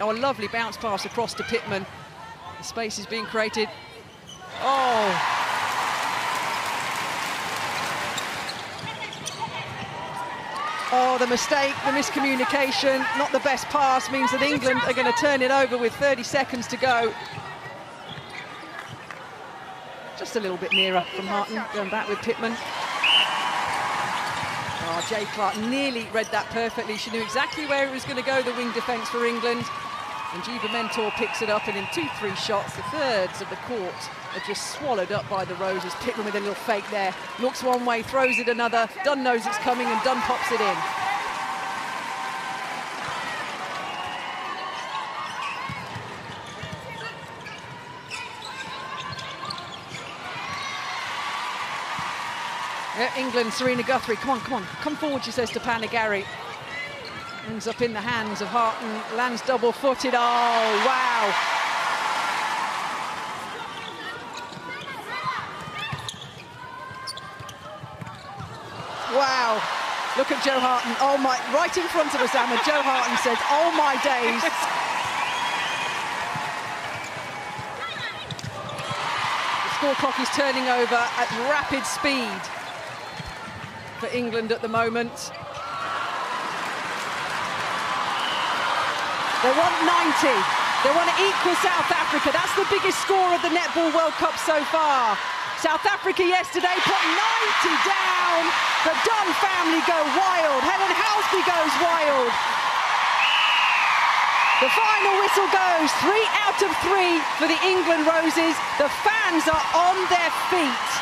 Oh, a lovely bounce pass across to Pitman. The space is being created. Oh, Oh, the mistake, the miscommunication, not the best pass means that England are going to turn it over with 30 seconds to go. Just a little bit nearer from Harten, going back with Pitman. Oh, Jade Clarke nearly read that perfectly. She knew exactly where it was going to go, the wing defence for England. And Geva Mentor picks it up, and in two, three shots, the thirds of the court are just swallowed up by the Roses. Pitman with a little fake there. Looks one way, throws it another. Dunn knows it's coming, and Dunn pops it in. Uh, England, Serena Guthrie, come on, come on, come forward, she says to Panagarry. Ends up in the hands of Harten, lands double-footed, oh, wow. Wow, look at Jo Harten, oh my, right in front of us, Emma, Jo Harten says, oh my days. the score clock is turning over at rapid speed for England at the moment. They want 90. They want to equal South Africa. That's the biggest score of the Netball World Cup so far. South Africa yesterday put 90 down. The Dunn family go wild. Helen Housby goes wild. The final whistle goes. Three out of three for the England Roses. The fans are on their feet.